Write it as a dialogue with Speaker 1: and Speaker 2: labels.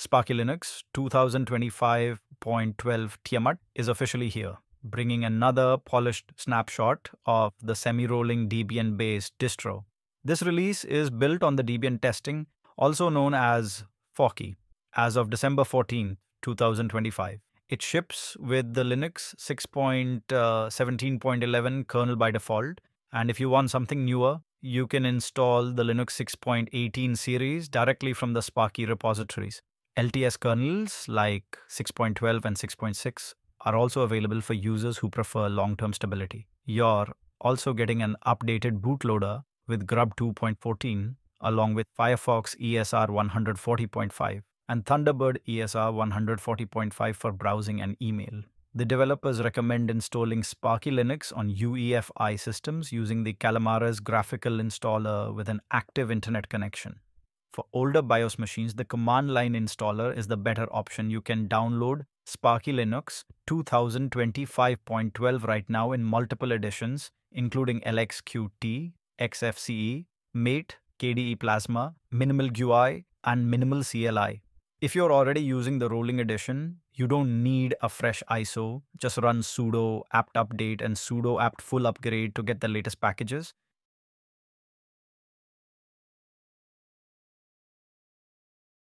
Speaker 1: Sparky Linux 2025.12 Tiamat is officially here, bringing another polished snapshot of the semi-rolling Debian based distro. This release is built on the Debian testing, also known as Forky, as of December 14, 2025. It ships with the Linux 6.17.11 uh, kernel by default, and if you want something newer, you can install the Linux 6.18 series directly from the Sparky repositories. LTS kernels like 6.12 and 6.6 are also available for users who prefer long-term stability. You're also getting an updated bootloader with Grub 2.14 along with Firefox ESR 140.5 and Thunderbird ESR 140.5 for browsing and email. The developers recommend installing Sparky Linux on UEFI systems using the Calamares graphical installer with an active internet connection. For older BIOS machines, the command line installer is the better option. You can download Sparky Linux 2025.12 right now in multiple editions, including LXQT, XFCE, Mate, KDE Plasma, Minimal GUI, and Minimal CLI. If you're already using the rolling edition, you don't need a fresh ISO. Just run sudo apt update and sudo apt full upgrade to get the latest packages.